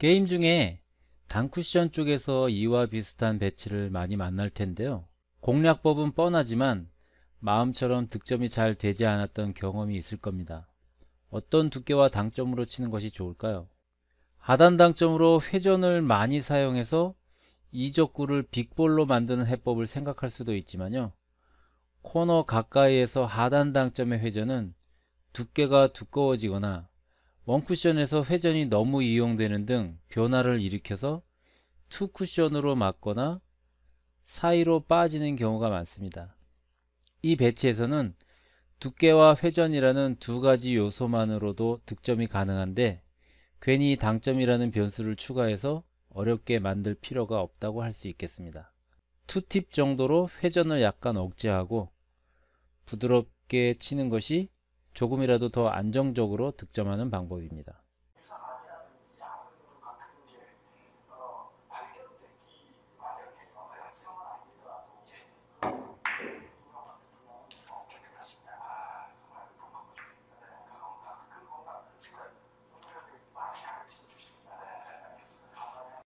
게임 중에 단쿠션 쪽에서 이와 비슷한 배치를 많이 만날 텐데요. 공략법은 뻔하지만 마음처럼 득점이 잘 되지 않았던 경험이 있을 겁니다. 어떤 두께와 당점으로 치는 것이 좋을까요? 하단 당점으로 회전을 많이 사용해서 이적구를 빅볼로 만드는 해법을 생각할 수도 있지만요. 코너 가까이에서 하단 당점의 회전은 두께가 두꺼워지거나 원쿠션에서 회전이 너무 이용되는 등 변화를 일으켜서 투쿠션으로 맞거나 사이로 빠지는 경우가 많습니다. 이 배치에서는 두께와 회전이라는 두 가지 요소만으로도 득점이 가능한데 괜히 당점이라는 변수를 추가해서 어렵게 만들 필요가 없다고 할 수 있겠습니다. 투팁 정도로 회전을 약간 억제하고 부드럽게 치는 것이 조금이라도 더 안정적으로 득점하는 방법입니다.